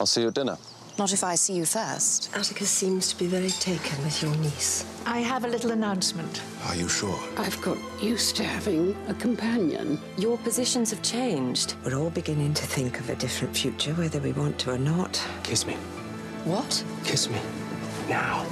I'll see you at dinner. Not if I see you first. Atticus seems to be very taken with your niece. I have a little announcement. Are you sure? I've got used to having a companion. Your positions have changed. We're all beginning to think of a different future, whether we want to or not. Kiss me. What? Kiss me. Now.